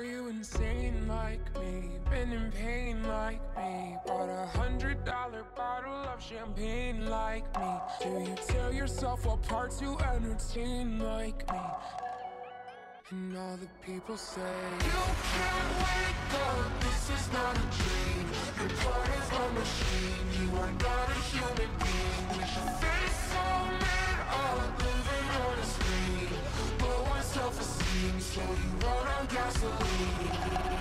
Are you insane like me? Been in pain like me? Bought a hundred dollar bottle of champagne like me? Do you tear yourself apart to entertain like me? And all the people say You can't wake up, this is not a dream Your is a machine, you are not a human So you run on gasoline.